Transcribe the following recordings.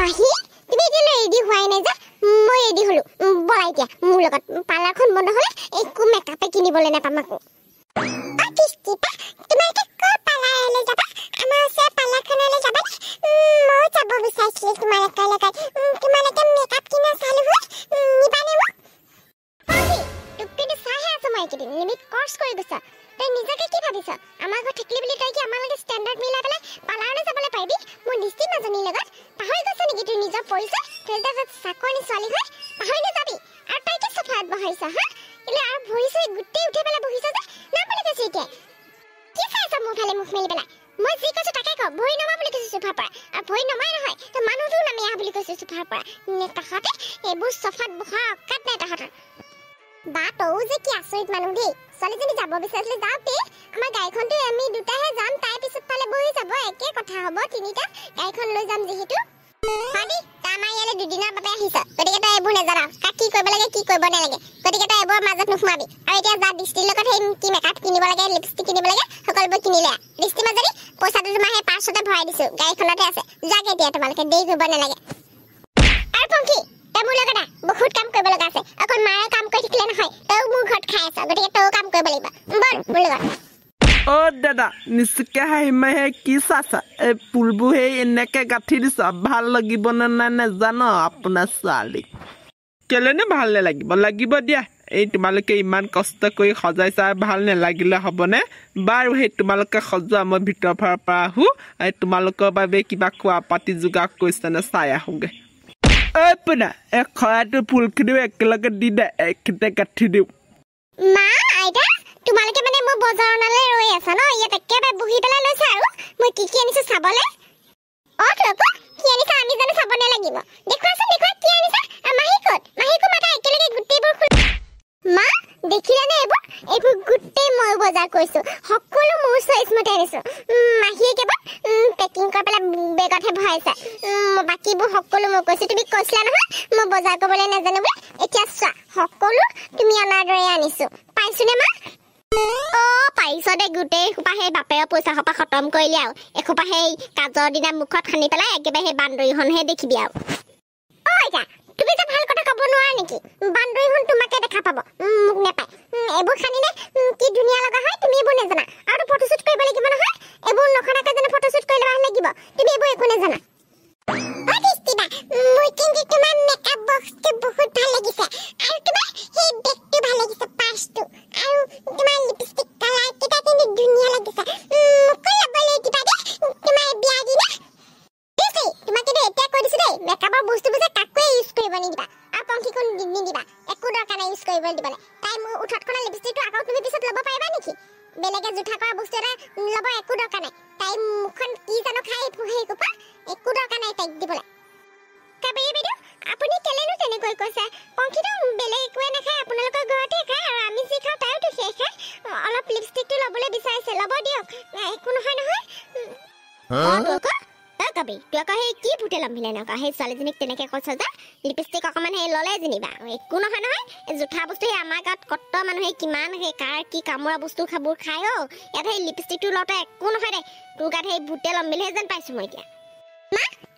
মাহী তুমি এতিয়ালৈ ৰেডি হোৱাই নাই যে মই ৰেডি হলো। ব'লা এতিয়া মোৰ লগত। পাৰ্লাৰখন বন্ধ হ'লে একো মেকআপে কিনিবলৈ নাপাম আকৌ। তোমালোকে ক'ৰ পাৰ্লাৰলৈ যাবা? নেকি তোৰ নিজৰ পৰিচয়? তই যে এজন চাকৰণী ছোৱালী হয়, পাহৰি নাযাবি। আৰু তই কি চোফাত বহাইছ, হা? কেলে আৰু ভৰি-চৰি গোটেই উঠাই পেলাই বহিছ যে? নাপালি কৈছো এতিয়া। কি চাইছ মোৰ ফালে মুখ মেলি পেলাই? মই যি কৈছো তাকে ক ভৰি নমা বুলি কৈছো চোফাৰ পৰা আৰু ভৰি নমাই নহয় তই মানুহটোও নামি আহ বুলি কৈছো চোফাৰ পৰা নে এইবোৰ চফাত বহা অকাত নাই তহঁতৰ বা তয়ো যে কি আচৰিত মানুহ দেই ছোৱালীজনী যাব বিচাৰিছিলে দেই আমাৰ গাড়ীখনতো আমি দুটাহে যাম তাই পিছত ফালে বহি যাব একে কথা হ'ব তিনিটা গাড়ীখন লৈ যাম যিহেতু তই আমাৰ ইয়ালৈ দুদিনৰ বাবে আহিছ। গতিকে তই এইবোৰ নেজানা। কাক কি কৰিব লাগে কি কৰিব নালাগে। গতিকে তই এইবোৰৰ মাজত নোসোমাবি। আৰু এতিয়া যা দৃষ্টিৰ লগত সেই কি মেকআপ কিনিব লাগে লিপষ্টিক কিনিব লাগে সকলোবোৰ কিনিলে দৃষ্টি মাজনী পইচাটো তোমাৰ সেই পাৰ্চতে ভৰাই দিছো গাড়ীখনতে আছে। যাগে এতিয়া তোমালোকে দেৰি কৰিব নালাগে। আৰু পংখী তই মোৰ লগত বহুত কাম কৰিব লগা আছে। অকল মায়ে কাম কৰি থাকিলে নহয় তইও মোৰ ঘৰত খাই আছ। গতিকে তইও কাম কৰিব লাগিব। বল মোৰ লগত। অ দাদা নিচুকে হাঁহি মাহে কি চাইছা? এই ফুলবোৰ সেই এনেকে গাঁঠি দিছ ভাল লাগিব নে নাই নেজানো আপোনাৰ ছোৱালী। কেলেনো ভাল নেলাগিব? লাগিব দিয়া। এই তোমালোকে ইমান কষ্ট কৰি সজাইছা ভাল নেলাগিলে হ'বনে? বাৰু সেই তোমালোকে সজোৱা মই ভিতৰৰ ফালৰ পৰা আহোঁ। এই তোমালোকৰ বাবে কিবা খোৱা পাতি যোগাৰ কৰিছেনে চাই আহোঁগৈ। ঐ পোনা এই খৰাটো ফুলখিনিও একেলগে দি দে এইখিনিতে গাঁঠি দিওঁ। তোমালোকে মানে মোৰ বজাৰলৈ ৰৈ আছা ন? ইয়াত একেবাৰে বহি পেলাই লৈছা আৰু মই কি কি আনিছো চাবলৈ? অ তোক কি আনিছা আমি জানো চাব নালাগিব। দেখুৱাচোন দেখুৱা কি আনিছা? মাহী ক'ত? মাহীকো মাতা একেলগে গোটেইবোৰ খুলি মা দেখিলানে এইবোৰ? এইবোৰ গোটেই মই বজাৰ কৰিছো। সকলো মোৰ চইচ মতে আনিছো। মাহীয়ে কেৱল পেকিং কৰি পেলাই বেগতহে ভৰাইছে। বাকীবোৰ সকলো মই কৈছো। তুমি কৈছিলা নহয় মই বজাৰ কৰিবলৈ নাজানো বুলি। এতিয়া চোৱা সকলো তুমি অনাৰ দৰে আনিছো। পাইছোনে মা? পাৰিছ দে গোটেই সোপা সেই বাপেৰৰ পইচা সোপা খতম কৰিলি আৰু। এসোপা সেই কাজৰ দিনা মুখত সানি পেলাই একেবাৰে সেই বান্দৰীখনহে দেখিবি আৰু। অ তুমি যে ভাল কথা ক'ব নোৱাৰা নেকি? বান্দৰীখন তোমাকে দেখা পাব। মোক নেপায়। এইবোৰ সানিলে কি ধুনীয়া লগা হয় তুমি এইবোৰ নেজানা। আৰু ফটোশ্বুট কৰিব লাগিব নহয়। এইবোৰ নখনাকে জানো ফটোশ্বুট কৰিলে তুমি এইবোৰ একো নেজানা। দেই, makeup-ৰ বস্তুবোৰ যে কাকোৱে use কৰিব নিদিবা। আৰু পংখীকো নিদিবা। একো দৰকাৰ নাই use কৰিবলৈ দিবলৈ। তাই মোৰ ওঠতখনৰ lipstick-টো আকৌ তুমি পিছত ল'ব পাৰিবা নেকি? বেলেগে জোঠা কৰা বস্তু এটা ল'ব একো দৰকাৰ নাই তাই মুখখন কি জানো খাই সেই কোপা একো দৰকাৰ নাই তাইক দিবলৈ কাবেৰী বাইদেউ আপুনি কেলেনো তেনেকৈ কৈছে পংখীটো বেলেগ একোৱে নাখায় আপোনালোকৰ ঘৰতে খায় আৰু আমি যি খাওঁ তাইওতো সেই খায় অ- অলপ লিপষ্টিকটো ল'বলৈ বিচাৰিছে ল'ব দিয়ক একো নহয় নহয় অ, তোৰ আকৌ? সেই কি ভূতে লম্ভিলে নকা সেই ছোৱালীজনীক তেনেকে কৈছ যে লিপষ্টিক অকণমান সেই ল'লে যেনিবা। একো নহয় নহয় জোঠা বস্তু সেই আমাৰ গাঁৱত কত মানুহে কিমান সেই কাৰ কি কামোৰা বস্তু খাবোৰ খায় অ। ইয়াত সেই লিপষ্টিকটো লওঁতে একো নহয় দে। তোৰ গাত সেই ভূতে লম্ভিলেহে যেন পাইছো মই এতিয়া।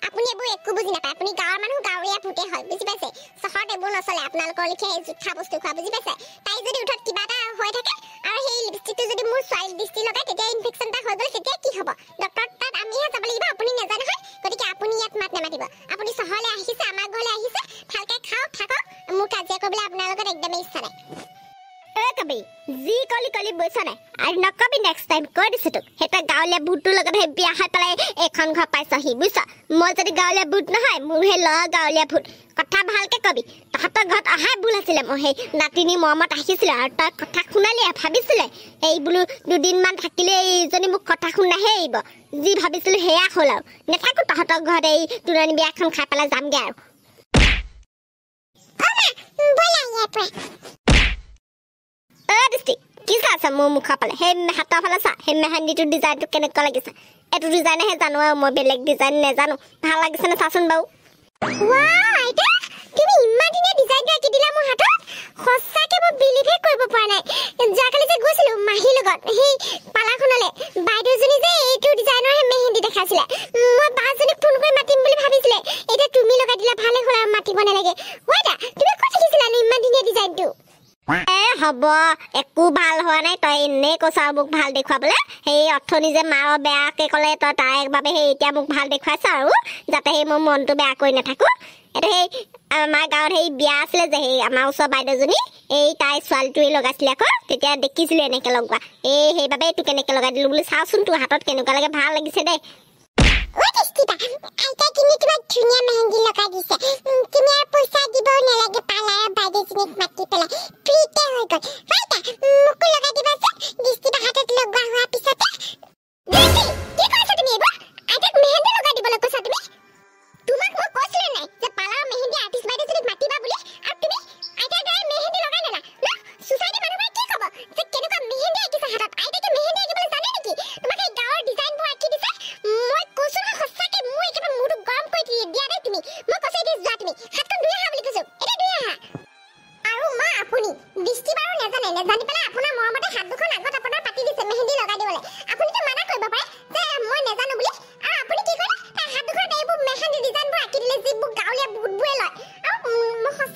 আপুনি এইবোৰ একো বুজি নাপায়। আপুনি গাঁৱৰ মানুহ গাঁৱৰীয়া ভূতে হয় বুজি পাইছে? চহৰত এইবোৰ নচলে। আপোনালোকৰ লেখীয়া এই জোঠা বস্তু খোৱা বুজি পাইছে? তাই যদি আহিছে আমাৰ ঘৰলৈ আহিছে ভালকে খাওক থাকক। মোৰ কাজিয়া কৰিবলৈ আপোনাৰ লগত একদমেই ইচ্ছা নাই। কবি। যি কলি কলি বুজিছ নাই আৰু নকবি নেক্সট টাইম কৈ দিছো তোক। সেইটো গাঁৱলীয়া ভূতটোৰ লগত সেই বিয়া হৈ পেলাই এইখন ঘৰ পাইছহি বুজিছ মই যদি গাঁৱলীয়া ভূত নহয় মোৰ সেই ল'ৰা গাঁৱলীয়া ভূত। কথা ভালকে কবি। তহঁতৰ ঘৰত অহাই ভুল আছিলে মই সেই নাতিনী মৰমত আহিছিলে আৰু তই কথা শুনালি ভাবিছিলে? এই বোলো দুদিনমান থাকিলে এইজনী মোক কথা শুনাহে এৰিব। যি ভাবিছিলো সেয়া হ'ল আৰু। নেথাকো তহঁতৰ ঘৰত এই তুলনি বিয়াখন খাই পেলাই যামগে আৰু। দৃষ্টি কি চাই মোৰ মুখৰ ফালে সেই হাতৰ ফালে চা সেই মেহেন্দিটোৰ ডিজাইনটো কেনেকুৱা লাগিছে এইটো ডিজাইনহে জানো আৰু মই বেলেগ ডিজাইন নেজানো ভাল লাগিছেনে চাচোন বাৰু মাতিব নালাগে তুমি ক'ত শিকিছিলানো ইমান ধুনীয়া ডিজাইনটো হ'ব। একো ভাল হোৱা নাই। তই এনেই কৈছ আৰু মোক ভাল দেখুৱাবলৈ। সেই অথনি যে মাৰ বেয়াকে ক'লে তই তাইৰ বাবে সেই এতিয়া মোক ভাল দেখুৱাইছ আৰু যাতে সেই মোৰ মনটো বেয়া কৰি নাথাকো। এইটো সেই আমাৰ গাঁৱত সেই বিয়া আছিলে যে সেই আমাৰ ওচৰৰ বাইদেউজনী এই তাই ছোৱালীটোৱে লগাইছিলে আকৌ। তেতিয়া দেখিছিলোঁ এনেকৈ লগোৱা। এই সেইবাবে তোক কেনেকৈ লগাই দিলোঁ বুলি চাওঁচোন তোৰ হাতত কেনেকুৱা লাগে ভাল লাগিছে দেই।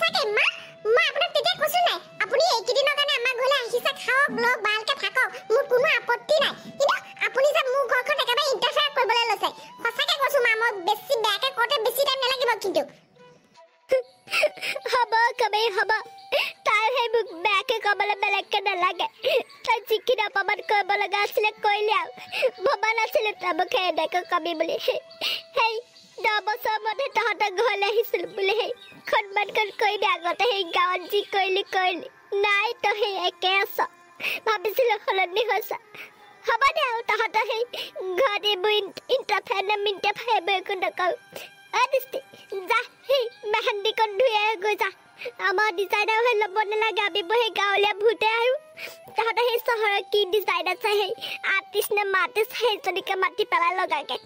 সঁচাকে মা মই আপোনাক তেতিয়া কৈছো নাই আপুনি এইকেইদিনৰ কাৰণে আমাৰ ঘৰলৈ আহিছে খাওক লওক ভালকে থাকক মোৰ কোনো আপত্তি নাই। কিন্তু আপুনি যে মোৰ ঘৰখন একেবাৰে ইণ্টাৰফেয়াৰ কৰিবলৈ লৈছে সঁচাকে কৈছো মা মই বেছি বেয়াকে কওঁতে বেছি টাইম নালাগিব কিন্তু। হ'ব কমেই হ'ব। তাই সেই মোক বেয়াকে ক'বলৈ বেলেগকে নালাগে। তই যিখিনি অপমান কৰিব লগা আছিলে কৰিলি আৰু। ভবা নাছিলো সেই এনেকৈ কবি বুলি। সেই দহ বছৰ মতে তহঁতৰ ঘৰলৈ আহিছিলোঁ বুলি সেই সন্মান কৰি কৰিবি আগতে সেই গাঁৱত যি কৰিলি কৰিলি নাই তই সেই একে আছ ভাবিছিলোঁ সলনি হৈছ হ'ব দে আৰু তহঁতৰ সেই ঘৰত এইবোৰ ইণ্টাৰফেয়াৰ নে মিণ্টাৰফেয়াৰ এইবোৰ একো নকওঁ অ দৃষ্টি যা সেই মেহেন্দিকণ ধুই গৈ যা আমাৰ ডিজাইনাৰ হৈ ল'ব নালাগে আমিবোৰ সেই গাঁৱলীয়া ভূতে আৰু তাহাঁতে সেই চহৰৰ কি ডিজাইন আছে সেই আৰ্টিষ্ট নে মাৰ্টিষ্ট সেইজনীকে মাতি পেলাই লগাগে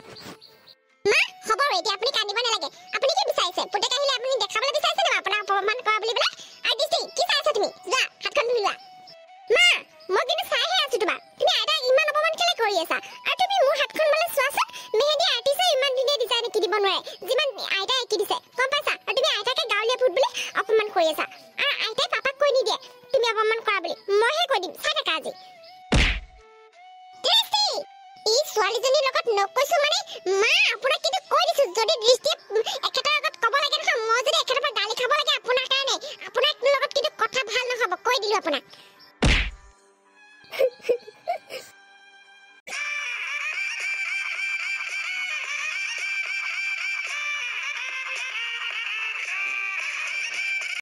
মা হ'ব আৰু এতিয়া আপুনি কান্দিব নালাগে। আপুনি কি বিচাৰিছে? পুতেক আহিলে আপুনি দেখাবলৈ বিচাৰিছে নে আপোনাৰ অপমান কৰা বুলি পেলাই আই দিছে কি চাই আছা তুমি? যোৱা হাতখন তুমি লোৱা। মা মই কিন্তু চাইহে আছো তোমাক। তুমি আইতা ইমান অপমান কেলে কৰি আছা? আৰু তুমি মোৰ হাতখন মানে চোৱাচোন মেহেদি আৰ্টিছে ইমান দিনে ডিজাইন এঁকি দিব নোৱাৰে। যিমান আইতা এঁকি দিছে গম পাইছা? আৰু তুমি আইতাকে গাঁৱলীয়া ফুট বুলি অপমান কৰি আছা। আৰু আইতাই পাপাক কৈ নিদিয়ে তুমি অপমান কৰা বুলি। মইহে কৈ দিম চাই থাকা আজি। ছোৱালীজনীৰ লগত নকৈছো মানে মা আপোনাক কিন্তু কৈ দিছো যদি দৃষ্টি এখেতৰ আগত ক'ব লাগে নহয় মই যদি এখেতৰ পৰা গালি খাব লাগে আপোনাৰ কাৰণে আপোনাৰ লগত কিন্তু কথা ভাল নহ'ব কৈ দিলো আপোনাক।